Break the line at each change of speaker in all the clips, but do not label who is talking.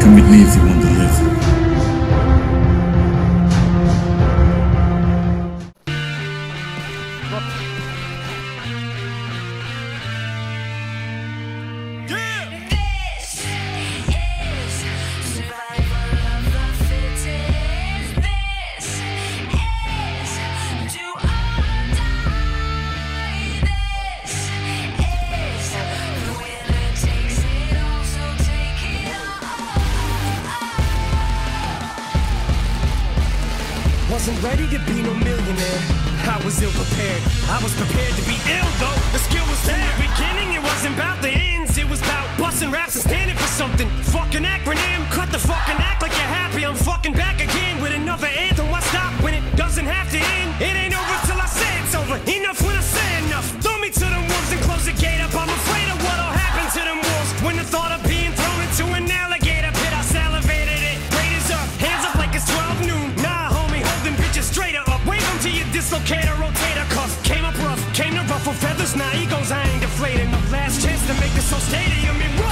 Come with me if you want. Wasn't ready to be no millionaire. I was ill prepared. I was prepared to be ill though. The skill was there. In the beginning, it wasn't about the ends. It was about busting raps Now egos, I ain't deflating. The last chance to make this whole stadium in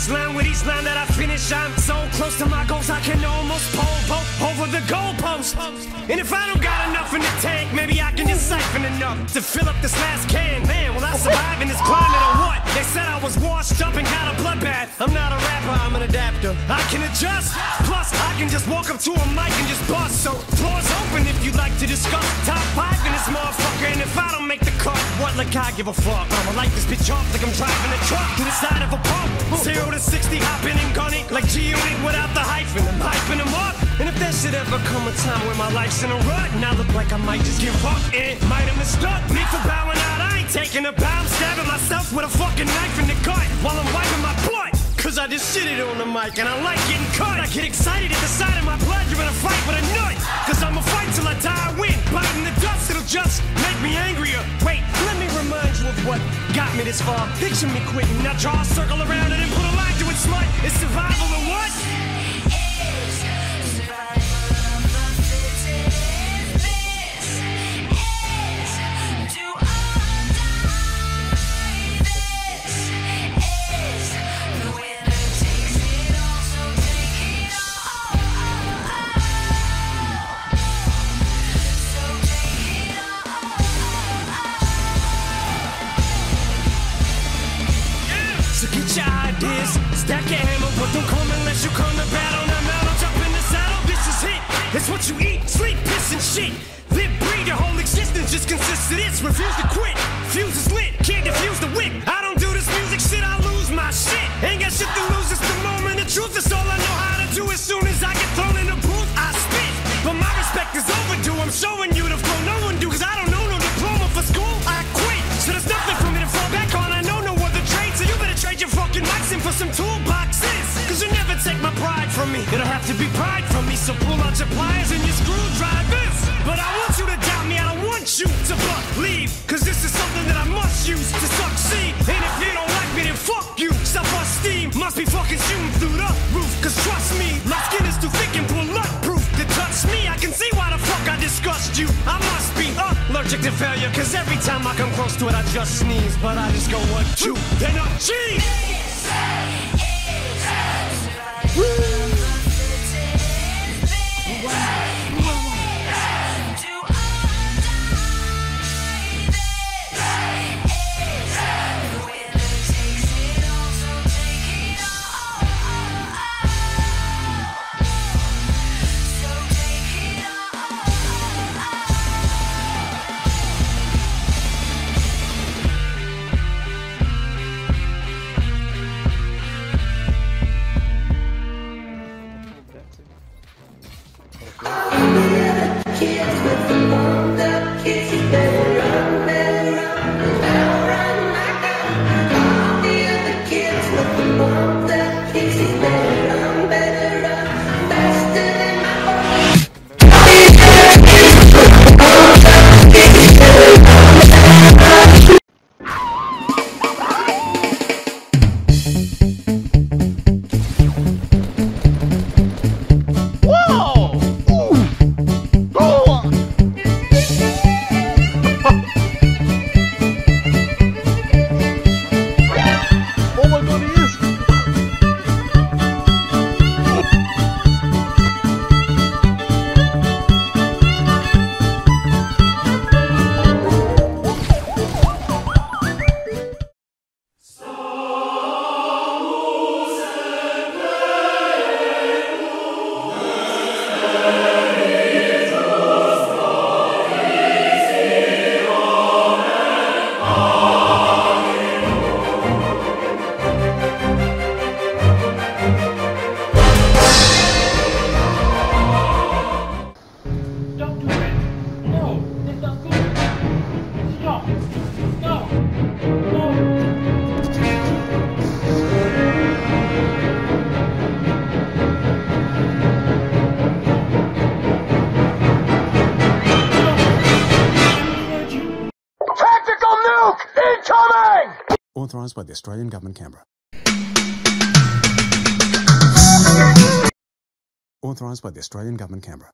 finish line with each line that I finish. I'm so close to my goals, I can almost pole vault over the goalpost. And if I don't got enough in the tank, maybe I can just siphon enough to fill up this last can. Man, will I survive in this climate or what? They said I was washed up and got a bloodbath. I'm not a rapper, I'm an adapter. I can adjust. Plus, I can just walk up to a mic and just bust. So, floor's open if you'd like to discuss top five like I give a fuck? I'ma light this bitch off like I'm driving a truck to the side of a pump. Zero to 60, hopping and gunning like G-Unit without the hyphen. I'm hyping them up. And if there should ever come a time where my life's in a rut, and I look like I might just give up, it might have mistook me for bowing out. I ain't taking a bow, I'm stabbing myself with a fucking knife in the gut while I'm wiping my blood. Cause I just shit it on the mic and I like getting cut. I get excited at the sight of my blood. You're in a fight with a nut. Cause I'ma fight till I die, I win. Biting the dust, it'll just make me angrier. Wait, what got me this far. Picture me quitting. Now draw a circle around it and put a line to it, smut. It's survival or what? But don't come unless you come to battle. Now mount up, jump in the saddle. This is it. It's what you eat, sleep, piss, and shit. Live, breathe, your whole existence just consists of this. Refuse to quit. Fuse is lit, can't defuse the wick. I don't do this music shit, I lose my shit. Ain't got shit to lose, it's the moment. The truth is all I know how to do. As soon as I get thrown in the booth, I spit. But my respect is overdue. I'm showing you the in for some toolboxes. Cause you never take my pride from me. It'll have to be pride from me, so pull out your pliers and your screwdrivers. But I want you to doubt me, I don't want you to believe. Cause this is something that I must use to succeed. And if you don't like me, then fuck you. Self esteem must be fucking shooting through the roof. Cause trust me, my skin is too thick and bulletproof to touch me. I can see why the fuck I disgust you. I must be allergic to failure. Cause every time I come close to it, I just sneeze. But I just go one, two, then a cheese.
Authorised by the Australian Government, Canberra. Authorised by the Australian Government, Canberra.